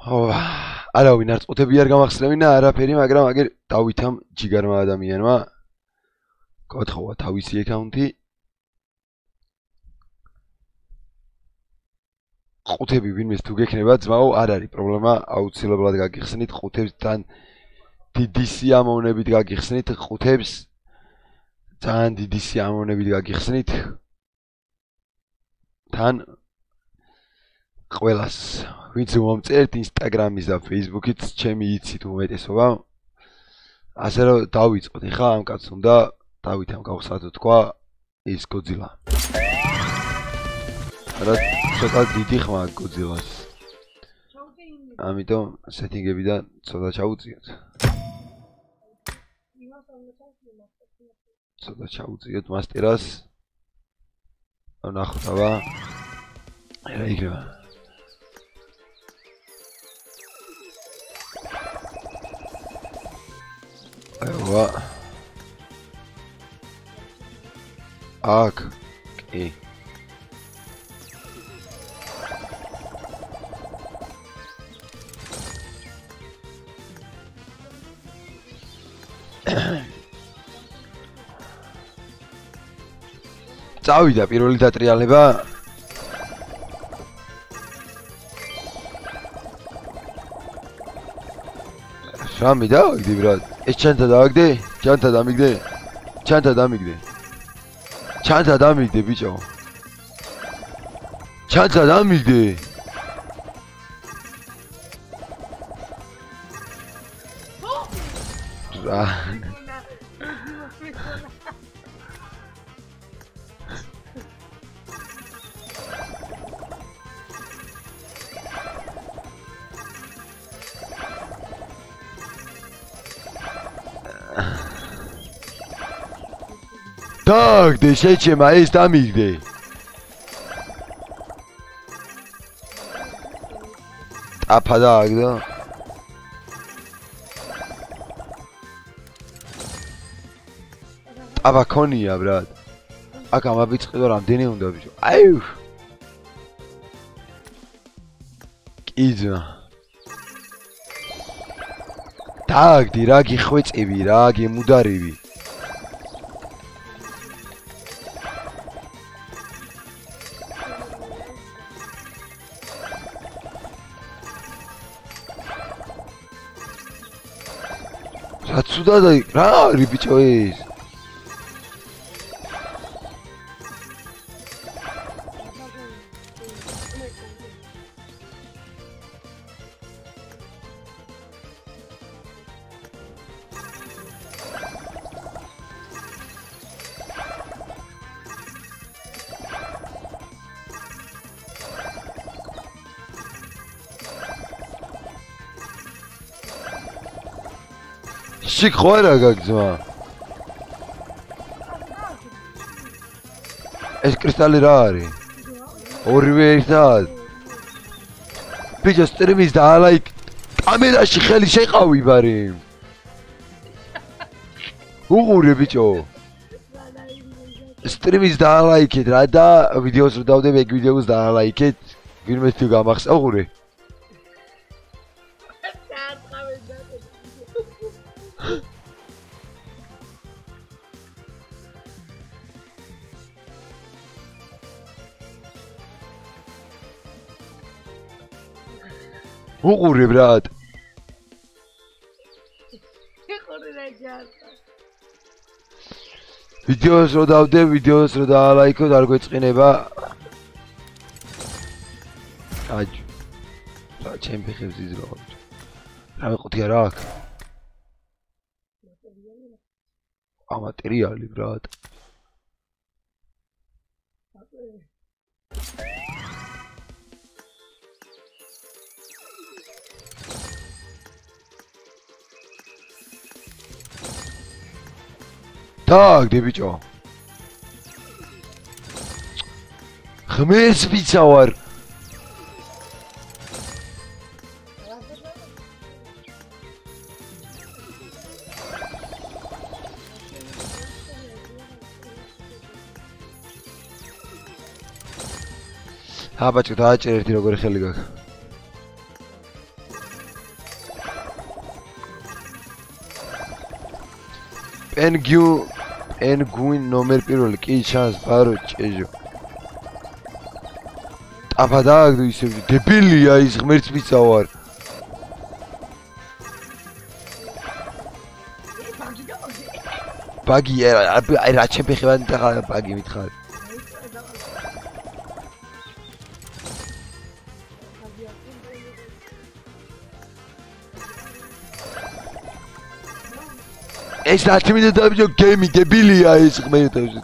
ო არა ვინ არ წუთები არ გამახსნევინა არაფერი მაგრამ აგერ დავითამ ჯიგარმა ადამიანმა. გათხოვა თავისი აკაუნთი ყუთები ვინმეს თუ გექნება ძმაო არ არის პრობლემა. აუცილებლად გაგიხსნით ყუთებს თან დიდი სიამოვნებით გაგიხსნით ყუთებს ძალიან დიდი სიამოვნებით გაგიხსნით. თან ყველას. ვინც მომწერთ ინსტაგრამის და ფეისბუქით ჩემი იცით უმეტესობა. ასე რომ დავიწყოთ. ეხლა ამ კაცს უნდა დავითამ გავხსნათ თქვა ის გოძილა რა ცოტა დიდი ხმა გოძილას ამიტომ სეტინგებიდან ცოტა ჩაუწიოთ. ცოტა ჩაუწიოთ მასტერას ნახოთ აბა. რა იქნება აივა აკ კი. წავიდა პირველი დატრიალება. რამი დავაგდი ბრატ ეს ჩანთა დავაგდი ჩანთა დამიგდე ჩანთა დამიგდე ჩანთა დამიგდე ბიჭო ჩანთა დამიგდე რა დაგდე შეჩემა ეს დამიგდე აფა დაგდო აბა ქონია ბრატ აქ ამაბიწყდო რამდენი უნდა ბიჭო აი კიძა დაგდი რა გიხვეწები რა გემუდარები რა ცუდა და რა არის ბიჭო ეს შიქ ხო არა გაგზმა ეს კრისტალი რა არის? ორივე ერთად ბიჭო სტრიმის და ლაიქ კამერაში ხელი შეყავი ბარი. უღურე ბიჭო. სტრიმის და ლაიქეთ რა და ვიდეოს რო დავდებ ეგ ვიდეოს და ლაიქეთ ვინმე თუ გამახსა უღურე უყურე ბრატ უყურე რა ჯარდა. ვიდეოს რო დავდე ვიდეოს რო დაალაიქოთ არ გვეწყინება აჯ. რა ჩემ ფეხებს იზრო რა მეყუთი არა აქ ა მატერიალი ბრატ так დებიჭო ხმეს ბიცა აა ბაჭო დააჭერ ერთი როგორი ხელი გაქვს? პენგიუ პენგუინ ნომერ პირველი. კი ჩანს ბარო ჭეჟო. აბა დააგდო ისევ დებილია ის ღმერთმიცა ვარ ბაგი არა რა ჩემ ფეხებად და ბაგი მითხარ ეს რა თქმა უნდა გემი დებილია ეს ღმერთებს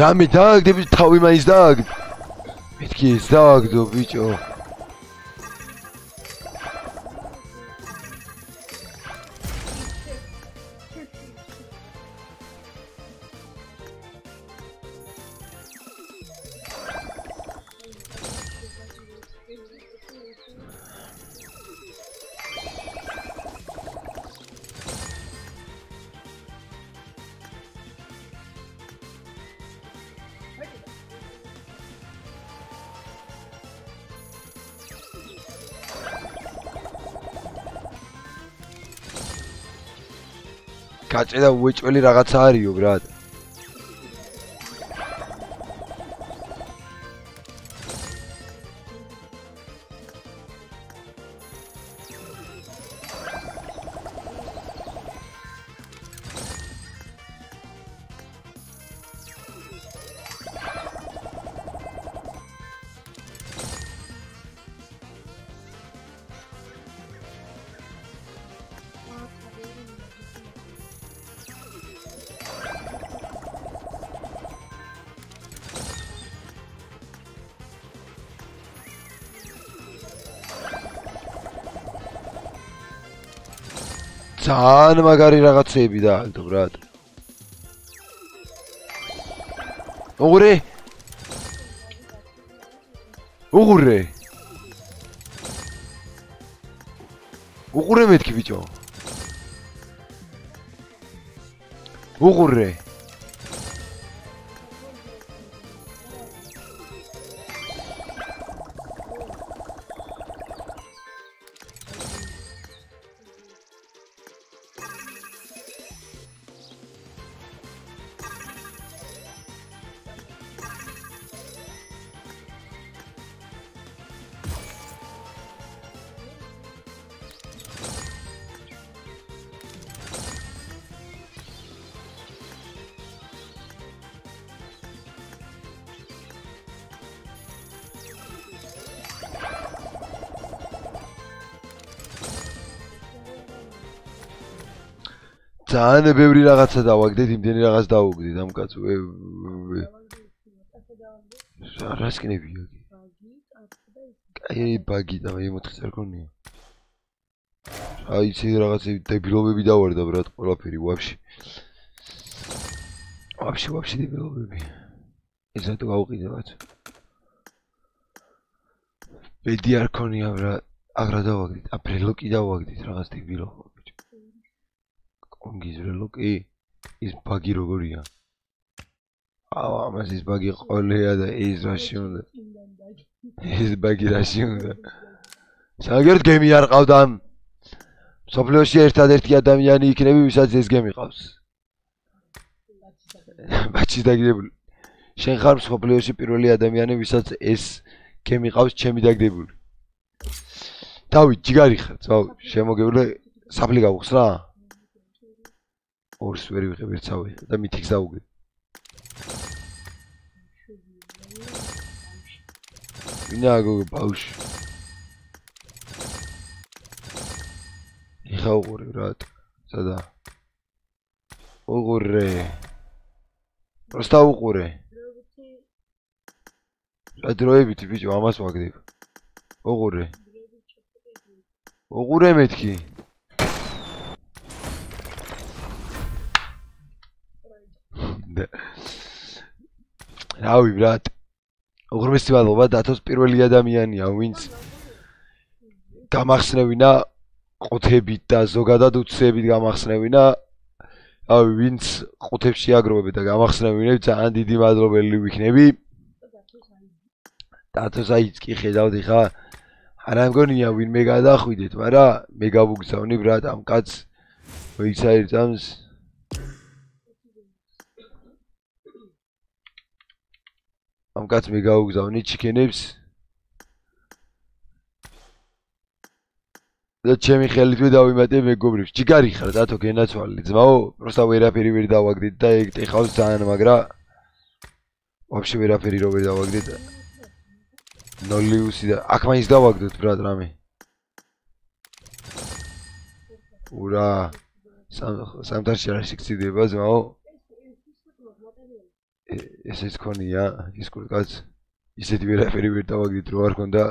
რამე დააგდები თავი მაინც დააგდ მეთქი ეს დააგდო ბიჭო გაჭედა უეჭველი რაღაცა არისო ბრატ ძალიან მაგარი რაღაცეები და ალტო ბრატ. უღურე. უღურე. უღურე მეთქი ბიჭო. უღურე. ძალიან ბევრი რაღაცა დავაგდეთ, იმდენი რაღაც დავუგდით ამ კაცო. რას კნებია კი? აი ბაგი და აი მოთხი წარქონია. აი ცი რაღაცები დებილობები დავარდა ბრატ ყველაფერი ვაფშე. ვაფშე ვაფშე დებილობები. ეს რატო გავყიდე რაც? ბედი არ ქონია ბრატ. აგრა დავაგდით, აფრელო კი დავაგდით რაღაც დებილობები. კონგიზრელო კი ის ბაგი როგორია? აუ ამას ის ბაგი ყოლეა და ის რაში უნდა? ის ბაგი რაში უნდა? საგერთ გემი არ ყავდა სოფლიოში ერთადერთი ადამიანი იქნები ვისაც ეს გემი ყავს. ბაჩი დაგდებული. შენ ხარ სოფლიოში პირველი ადამიანი ვისაც ეს გემი ყავს ჩემი დაგდებული. დავით ჯიგარი ხარ წავ შემოგევლე საფლი გავხსნა ორს ვერ ვიღებ ერთსავე და მითი გზაუგე ვინა გოგო ბაუში იხა უყურე რატ? სადა. უყურე. პროსტა უყურე. რა დროებითი ბიჭო ამას ვაგდებ? უყურე. უყურე მეთქი რავი ბრატ უღრმესი მადლობა დათოს პირველი ადამიანია ვინც გამახსნევინა ყუთებით და ზოგადად უცებით გამახსნევინა რავი ვინც ყუთებში აგროვებ და გამახსნევინებ ძალიან დიდი მადლობელი ვიქნები. დათოს აიც კი ხედავდი ხა არა მგონია ვინმე გადახვიდეთ, მაგრამ მე გავუგზავნი ბრატ ამ კაცს ვიცა ერთამს ამ კაცს მე გავუგზავნი ჩიქენებს და ჩემი ხელით მე დავიმატე მეგობრებს. ჯიგარი ხარ დათო გენაცვალე ძმაო, პროსტა ვერაფერი ვერ დავაგდით და ეგ ტეხავს ძალიან, მაგრამ ვაფშე ვერაფერი რო ვერ დავაგდით. ნოლიუსი და აქ მაინც დავაგდოთ ბრატ რამე. ურა სამთარში არ შეგწიდება ძმაო. ესეც ქონია ის კურკაც ისეთი ვერაფერი ვერ დავაგდით რო არ ქონდა.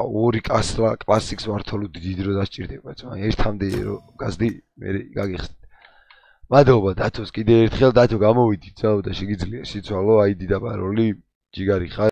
ორი კასლა კლასიკს ვართოლო დიდი დრო დასჭირდება ძმა. ერთამდე რო გაზდი მე გაგიხსნი. მადლობა დათოს კიდე ერთხელ დათო გამოვიდი ძაო და შეგიძლია. სიცვალო აიდი და პაროლი ჯიგარი ხარ